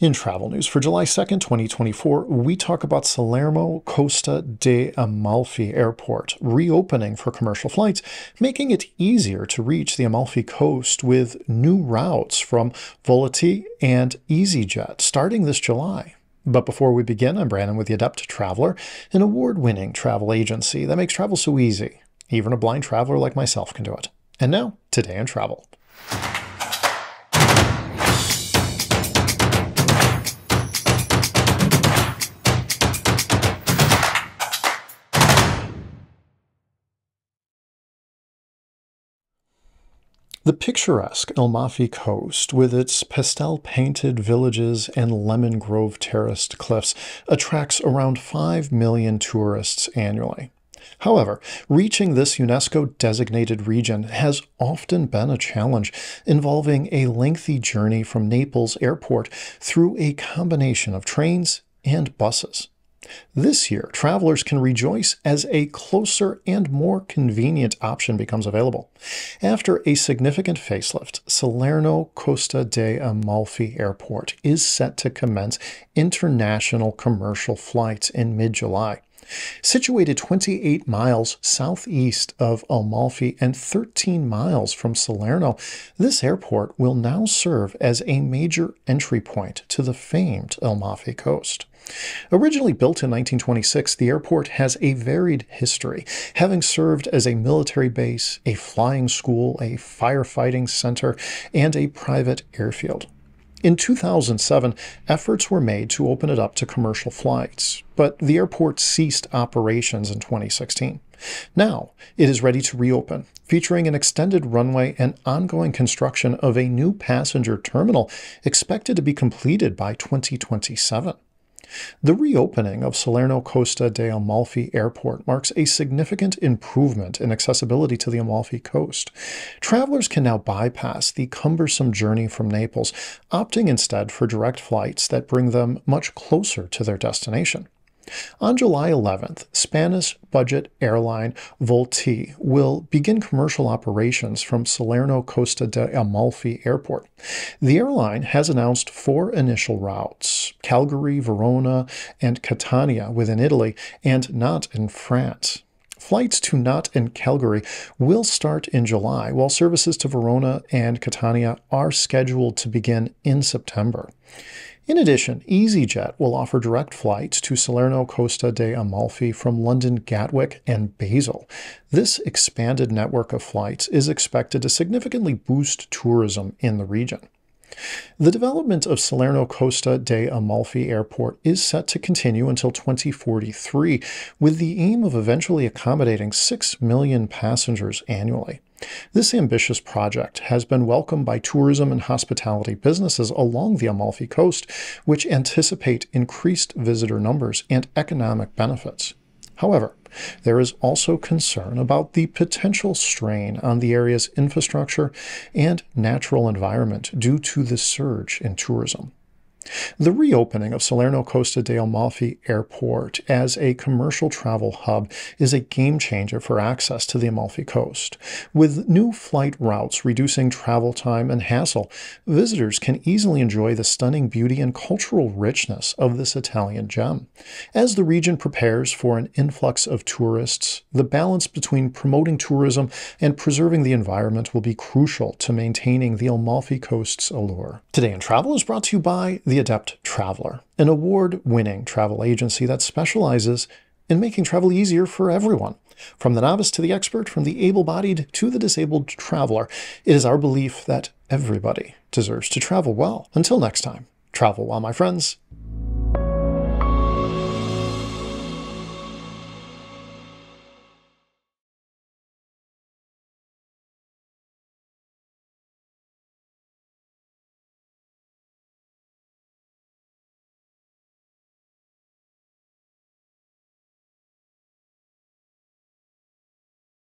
In travel news for July 2nd, 2024, we talk about Salerno Costa de Amalfi Airport reopening for commercial flights, making it easier to reach the Amalfi Coast with new routes from Volotea and EasyJet starting this July. But before we begin, I'm Brandon with the Adept Traveler, an award winning travel agency that makes travel so easy. Even a blind traveler like myself can do it. And now, today in travel. The picturesque Amalfi Coast, with its pastel painted villages and lemon grove terraced cliffs, attracts around 5 million tourists annually. However, reaching this UNESCO designated region has often been a challenge, involving a lengthy journey from Naples Airport through a combination of trains and buses. This year, travelers can rejoice as a closer and more convenient option becomes available. After a significant facelift, Salerno Costa de Amalfi Airport is set to commence international commercial flights in mid July. Situated 28 miles southeast of Amalfi and 13 miles from Salerno, this airport will now serve as a major entry point to the famed Amalfi coast. Originally built in 1926, the airport has a varied history, having served as a military base, a flying school, a firefighting center, and a private airfield. In 2007, efforts were made to open it up to commercial flights, but the airport ceased operations in 2016. Now, it is ready to reopen, featuring an extended runway and ongoing construction of a new passenger terminal expected to be completed by 2027. The reopening of Salerno Costa de Amalfi Airport marks a significant improvement in accessibility to the Amalfi Coast. Travelers can now bypass the cumbersome journey from Naples, opting instead for direct flights that bring them much closer to their destination. On July 11th, Spanish budget airline Volotea will begin commercial operations from Salerno Costa de Amalfi Airport. The airline has announced four initial routes Cagliari, Verona, and Catania within Italy, and Nantes in France. Flights to Nantes and Cagliari will start in July, while services to Verona and Catania are scheduled to begin in September. In addition, EasyJet will offer direct flights to Salerno Costa de Amalfi from London Gatwick and Basel. This expanded network of flights is expected to significantly boost tourism in the region. The development of Salerno Costa de Amalfi Airport is set to continue until 2043, with the aim of eventually accommodating 6 million passengers annually. This ambitious project has been welcomed by tourism and hospitality businesses along the Amalfi Coast, which anticipate increased visitor numbers and economic benefits. However, there is also concern about the potential strain on the area's infrastructure and natural environment due to the surge in tourism. The reopening of Salerno Costa de Amalfi Airport as a commercial travel hub is a game changer for access to the Amalfi Coast. With new flight routes reducing travel time and hassle, visitors can easily enjoy the stunning beauty and cultural richness of this Italian gem. As the region prepares for an influx of tourists, the balance between promoting tourism and preserving the environment will be crucial to maintaining the Amalfi Coast's allure. Today in Travel is brought to you by Adept Traveler, an award winning travel agency that specializes in making travel easier for everyone. From the novice to the expert, from the able bodied to the disabled traveler, it is our belief that everybody deserves to travel well. Until next time, travel well, my friends,